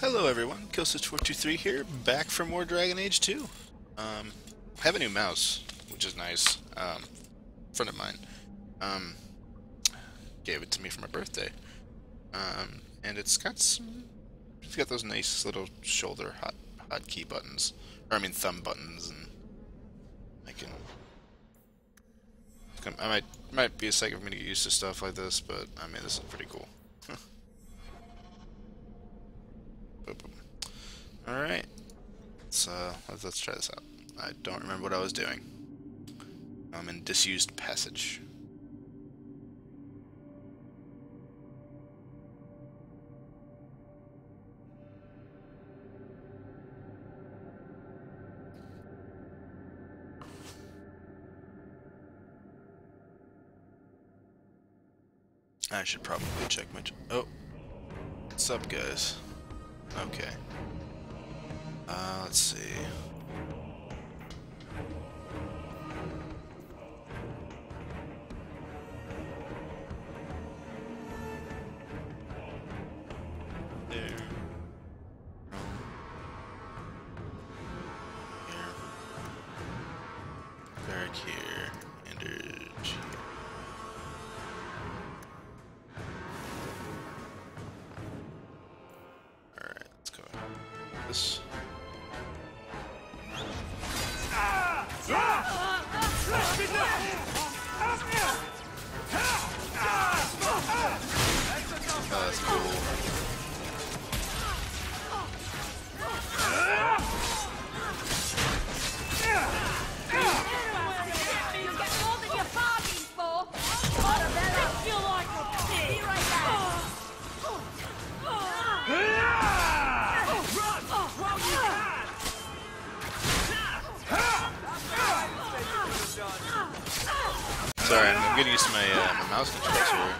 Hello everyone, Killswitch423 here, back for more Dragon Age 2. Um, I have a new mouse, which is nice. Um, friend of mine, um, gave it to me for my birthday. Um, and it's got some, it's got those nice little shoulder hot hotkey buttons, or I mean thumb buttons, and I can, I might, might be a second for me to get used to stuff like this, but I mean this is pretty cool. Alright. Uh, let's, let's try this out. I don't remember what I was doing. I'm in disused passage. I should probably check my... Oh! What's up, guys? Okay. Uh, let's see. This. Sorry, I'm getting used to my, uh, my mouse controls here.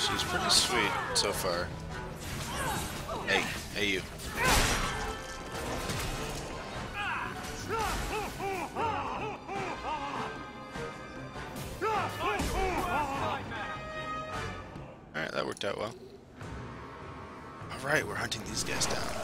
She's pretty sweet so far. Hey, hey you. Alright, that worked out well. Alright, we're hunting these guys down.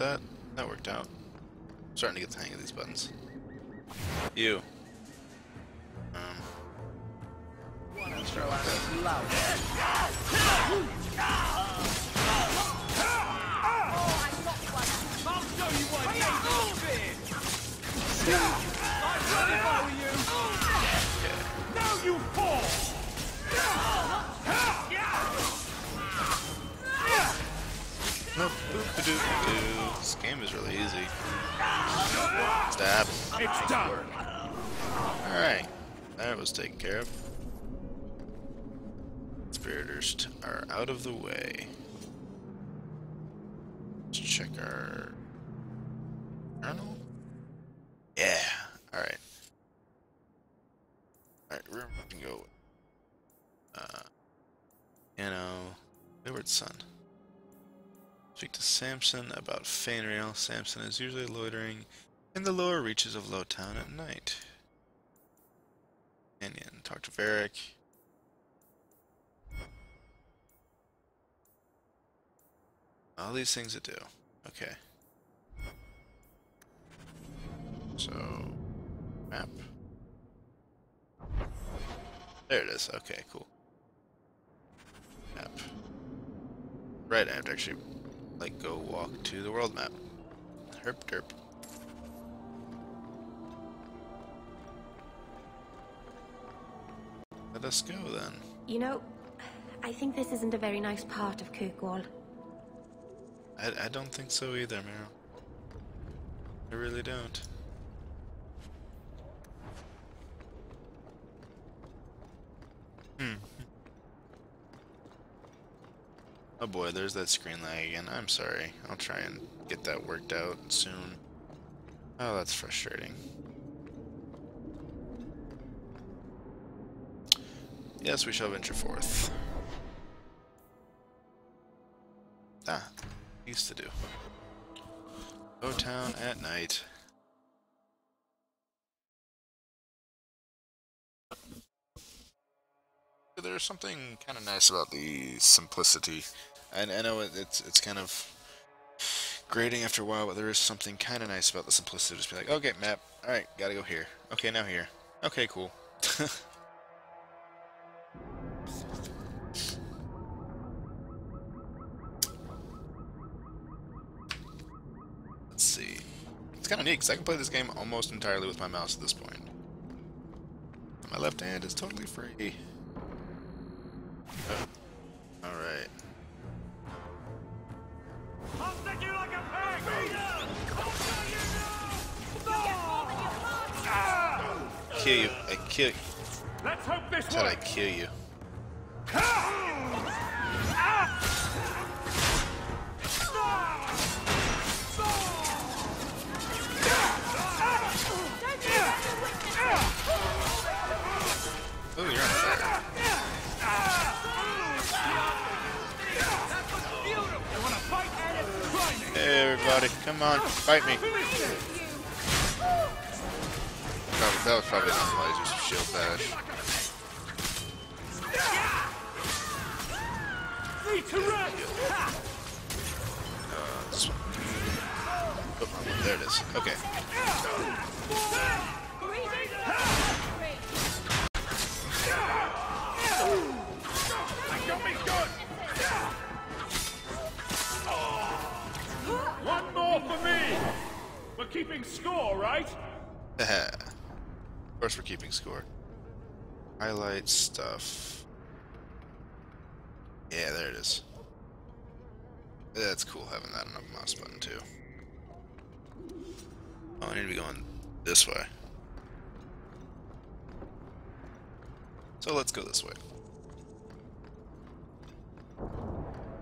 Alright, that, that worked out. I'm Starting to get the hang of these buttons. You. Um. start with that. Stab. It's done! Alright. That was taken care of. Spiriters are out of the way. Let's check our journal. Yeah. Alright. Alright, room we can go. Uh, you know, Edward's son. Speak to Samson about Feynriel. Samson is usually loitering in the lower reaches of Lowtown at night. Canyon. Talk to Varric. All these things to do. Okay. So, map. There it is. Okay, cool. Map. Right, I have to actually, like, go walk to the world map. Herp derp. Let us go then. You know, I think this isn't a very nice part of Kirkwall. I, I don't think so either, Merrill. I really don't. Oh boy, there's that screen lag again. I'm sorry. I'll try and get that worked out soon. Oh, that's frustrating. Yes, we shall venture forth. Ah, used to do. O Town at night. There's something kind of nice about the simplicity. And I know it, it's it's kind of grating after a while, but there is something kind of nice about the simplicity. Just be like, okay, map. All right, gotta go here. Okay, now here. Okay, cool. Let's see. It's kind of neat because I can play this game almost entirely with my mouse at this point. My left hand is totally free. Kill you. I kill you. Let's hope this Said I kill you. You're on fire. You wanna fight? Try me! Hey, everybody, come on, fight me. Some shield bash. Uh. Oh, there it is. Okay. One more for me! We're keeping score, right? Course, we're keeping score. Highlight stuff. Yeah, there it is. That's cool having that on a mouse button too. Oh, I need to be going this way. So let's go this way.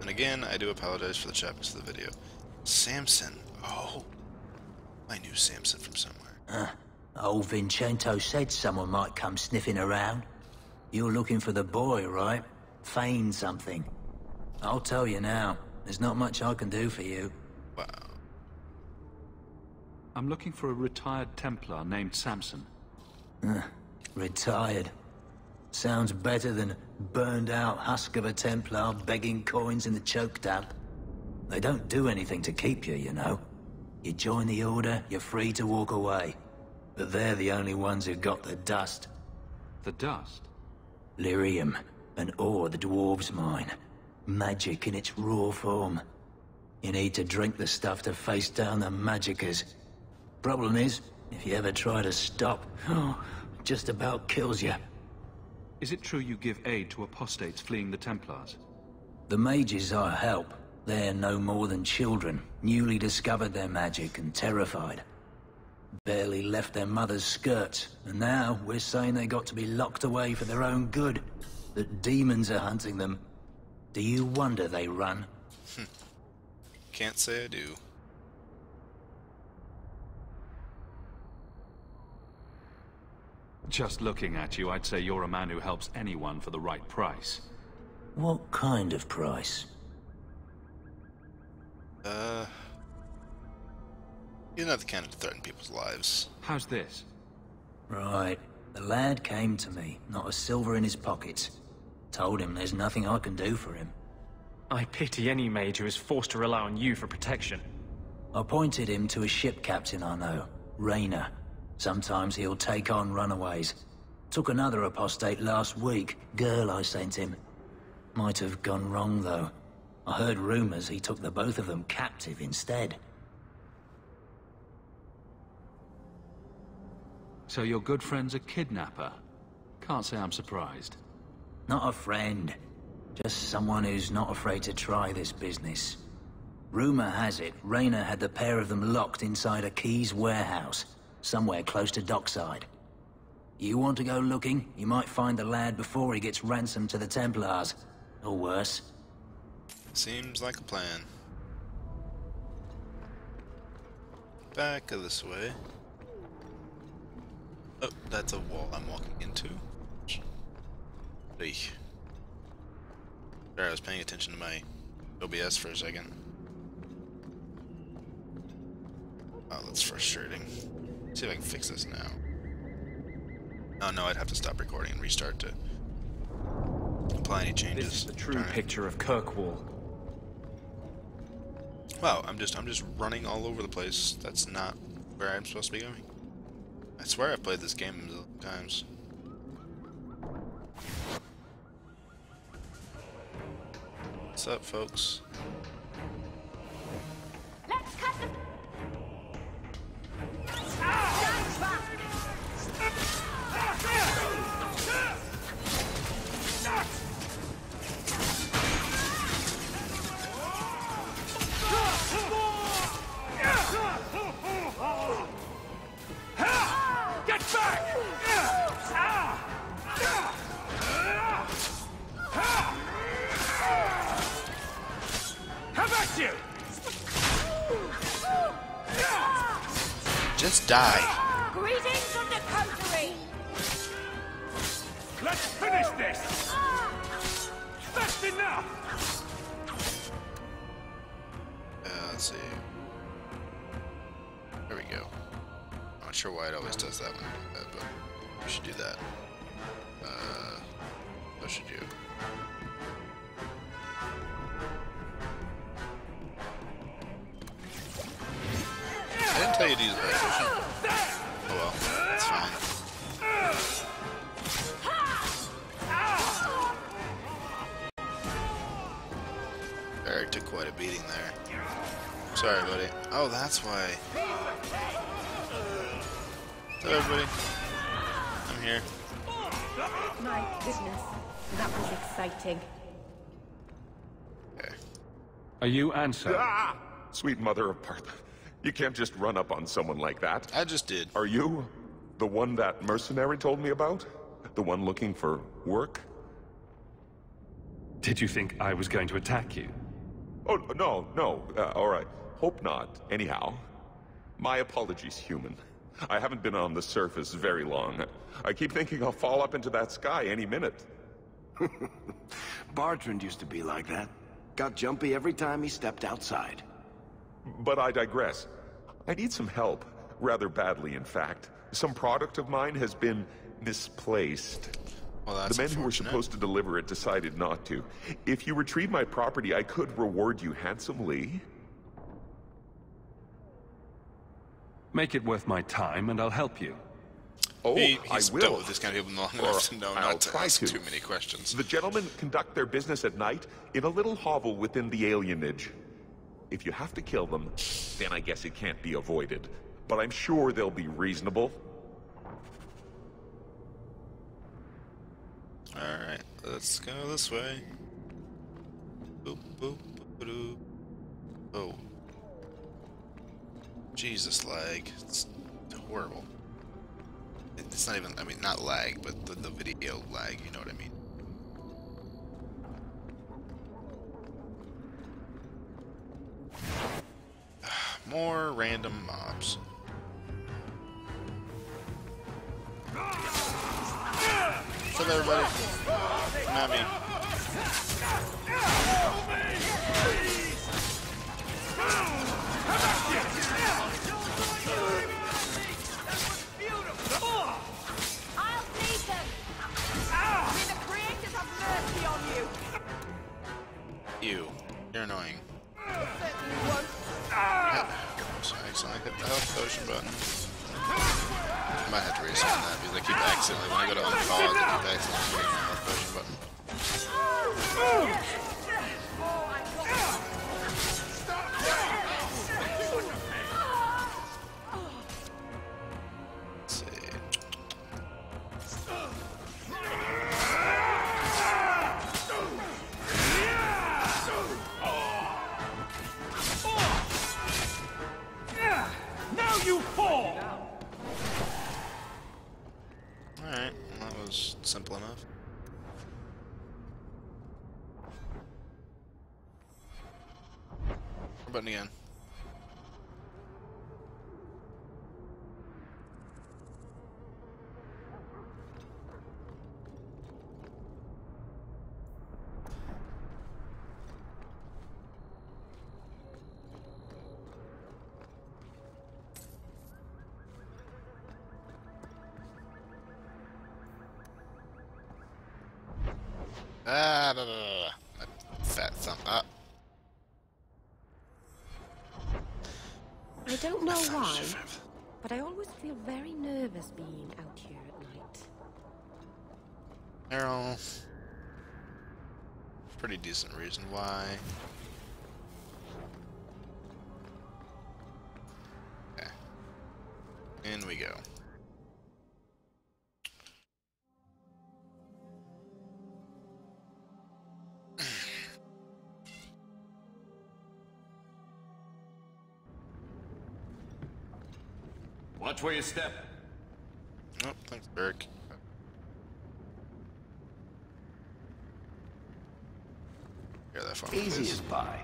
And again, I do apologize for the choppiness of the video. Samson. Oh. I knew Samson from somewhere. Old Vincento said someone might come sniffing around. You're looking for the boy, right? Feign something. I'll tell you now, there's not much I can do for you. Wow. I'm looking for a retired Templar named Samson. Retired. Sounds better than burned out husk of a Templar begging coins in the choke damp. They don't do anything to keep you, you know. You join the Order, you're free to walk away. But they're the only ones who got the dust. The dust? Lyrium, an ore the dwarves mine. Magic in its raw form. You need to drink the stuff to face down the magickers. Problem is, if you ever try to stop, oh, just about kills you. Is it true you give aid to apostates fleeing the Templars? The mages are help, they're no more than children, newly discovered their magic and terrified. Barely left their mother's skirts, and now we're saying they got to be locked away for their own good. That demons are hunting them. Do you wonder they run? Can't say I do. Just looking at you, I'd say you're a man who helps anyone for the right price. What kind of price? Uh. You're not the kind to threaten people's lives. How's this? Right. The lad came to me, not a silver in his pockets. Told him there's nothing I can do for him. I pity any mage who is forced to rely on you for protection. I pointed him to a ship captain I know, Rayner. Sometimes he'll take on runaways. Took another apostate last week, girl I sent him. Might have gone wrong though. I heard rumors he took the both of them captive instead. So your good friend's a kidnapper? Can't say I'm surprised. Not a friend. Just someone who's not afraid to try this business. Rumor has it, Rayner had the pair of them locked inside a Keys warehouse, somewhere close to Dockside. You want to go looking, you might find the lad before he gets ransomed to the Templars. Or worse. Seems like a plan. Back of this way. Oh, that's a wall I'm walking into. Sorry, I was paying attention to my OBS for a second. Oh, that's frustrating. see if I can fix this now. Oh no, I'd have to stop recording and restart to apply any changes. This is the true picture of Kirkwall. Wow, I'm just I'm just running all over the place. That's not where I'm supposed to be going. I swear I've played this game times. What's up, folks? Die. Greetings from the coterie! Let's finish this! That's enough! Uh, let's see. There we go. I'm not sure why it always does that when I do that, but we should do that. Uh, what should you? I didn't tell you to Oh, that's why. Hello, everybody. I'm here. My goodness, that was exciting. Okay. Are you Ansel? Ah! Sweet mother of Parth. You can't just run up on someone like that. I just did. Are you the one that mercenary told me about? The one looking for work? Did you think I was going to attack you? Oh, no, no. Uh, all right. Hope not. Anyhow, my apologies, human. I haven't been on the surface very long. I keep thinking I'll fall up into that sky any minute. Bartrand used to be like that. Got jumpy every time he stepped outside. But I digress. I need some help. Rather badly, in fact. Some product of mine has been misplaced. Well, that's the men who were supposed to deliver it decided not to. If you retrieve my property, I could reward you handsomely. Make it worth my time and I'll help you. Oh, He, I will. dealt with this kind of people long Or enough to know I'll not to try ask to. too many questions. The gentlemen conduct their business at night in a little hovel within the alienage. If you have to kill them, then I guess it can't be avoided. But I'm sure they'll be reasonable. Alright, let's go this way. Boop, boop, boop, boop. Oh. Jesus, lag. It's horrible. It's not even, I mean, not lag, but the, the video lag, you know what I mean. More random mobs. What's up, everybody? At me. Annoying. So I accidentally hit the health potion button. I might have to reset that because I keep accidentally, when I go to unpause, I keep accidentally hitting my happened again. Ah, blah, blah, blah, Fat thumb. Uh, ah. Don't know thought it was why, different. but I always feel very nervous being out here at night. Errol. Pretty decent reason why. Watch where you step. Oh, thanks, Eric. Hear that for me, Easy as pie.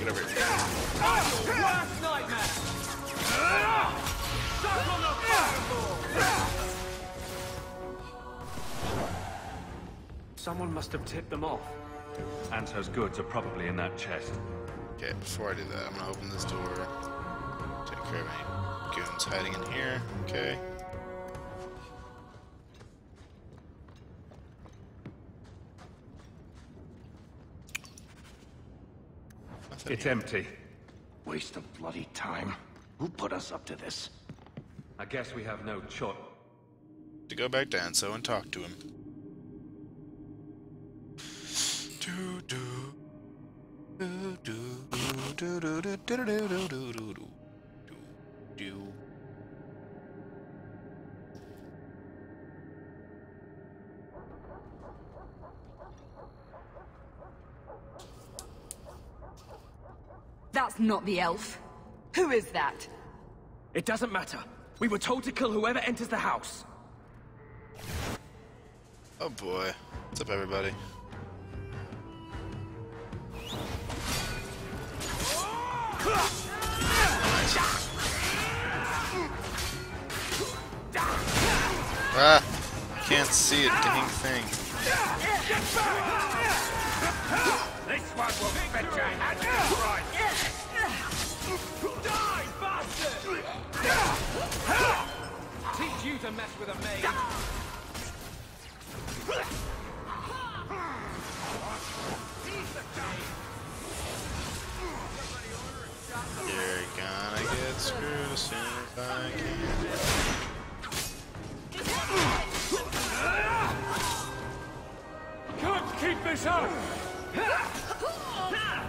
Get over here. Get over here. Someone must have tipped them off. Anso's goods are probably in that chest. Okay, before I do that, I'm gonna open this door. Take care of any goons hiding in here. Okay. It's empty. Waste of bloody time. Who put us up to this? I guess we have no choice. to go back to Anso and talk to him. Do do do do do do do do do do do do do do do. That's not the elf. Who is that? It doesn't matter. We were told to kill whoever enters the house. Oh boy. What's up, everybody? Ah! Can't see it, dang thing. This one will fit your hand Teach you to mess with a maid. You're gonna get screwed as soon as I can. Can't keep this up! No, no,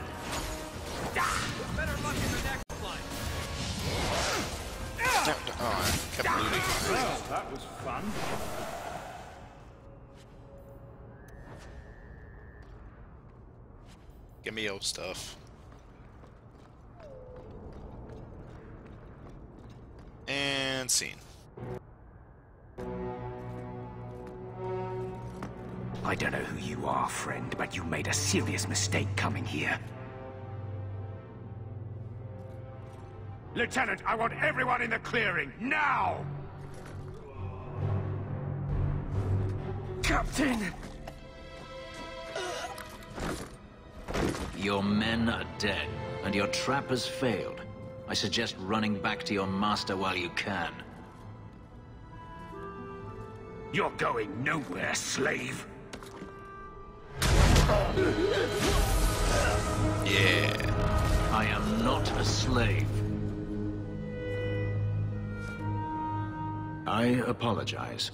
oh, I kept looting. Well, that was fun. Give me old stuff. And scene. I don't know who you are, friend, but you made a serious mistake coming here. Lieutenant, I want everyone in the clearing, now! Captain! Your men are dead, and your trap has failed. I suggest running back to your master while you can. You're going nowhere, slave. Yeah. I am not a slave. I apologize.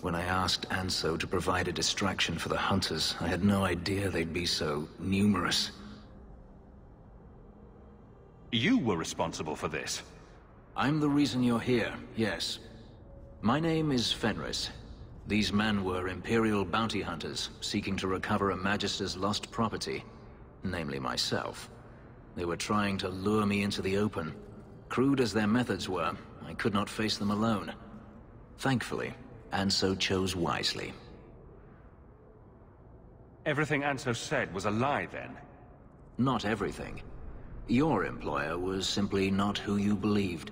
When I asked Anso to provide a distraction for the hunters, I had no idea they'd be so numerous. You were responsible for this. I'm the reason you're here, yes. My name is Fenris. These men were Imperial bounty hunters, seeking to recover a Magister's lost property, namely myself. They were trying to lure me into the open. Crude as their methods were, I could not face them alone. Thankfully, Anso chose wisely. Everything Anso said was a lie then. Not everything. Your employer was simply not who you believed.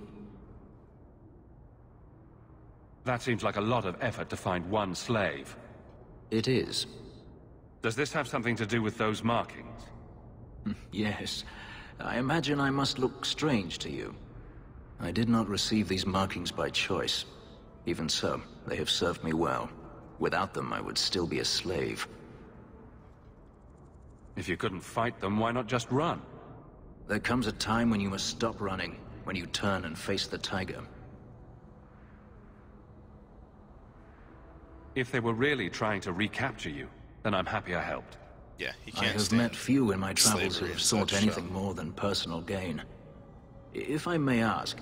That seems like a lot of effort to find one slave. It is. Does this have something to do with those markings? Yes. I imagine I must look strange to you. I did not receive these markings by choice. Even so, they have served me well. Without them, I would still be a slave. If you couldn't fight them, why not just run? There comes a time when you must stop running, when you turn and face the tiger. If they were really trying to recapture you, then I'm happy I helped. Yeah, he I can't I have stand met few in my travels who have sought anything so- more than personal gain. If I may ask,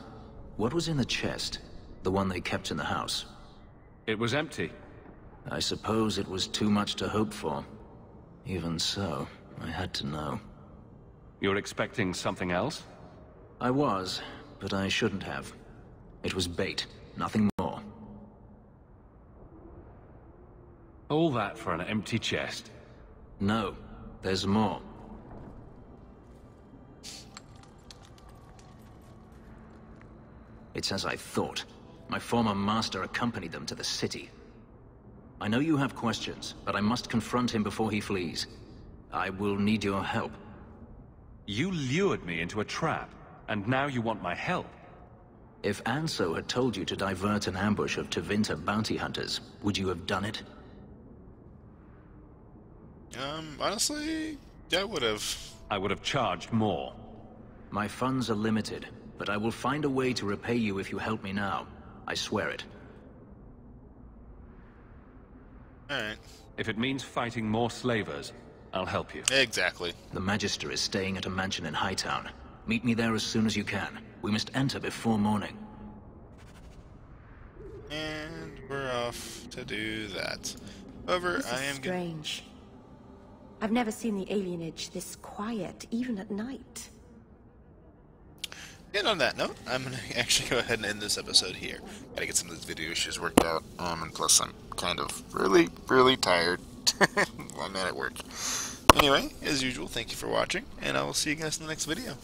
what was in the chest? The one they kept in the house? It was empty. I suppose it was too much to hope for. Even so, I had to know. You're expecting something else? I was, but I shouldn't have. It was bait, nothing more. All that for an empty chest. No, there's more. It's as I thought. My former master accompanied them to the city. I know you have questions, but I must confront him before he flees. I will need your help. You lured me into a trap, and now you want my help. If Anso had told you to divert an ambush of Tevinter bounty hunters, would you have done it? Um, honestly, I would have. I would have charged more. My funds are limited, but I will find a way to repay you if you help me now. I swear it. Alright. If it means fighting more slavers, I'll help you. Exactly. The Magister is staying at a mansion in Hightown. Meet me there as soon as you can. We must enter before morning. And we're off to do that. However, This is I am gonna. strange. I've never seen the alienage this quiet, even at night. And on that note, I'm gonna actually go ahead and end this episode here. Gotta get some of these video issues worked out, um, and plus I'm kind of really, really tired. I'm not at work. Anyway, as usual, thank you for watching, and I will see you guys in the next video.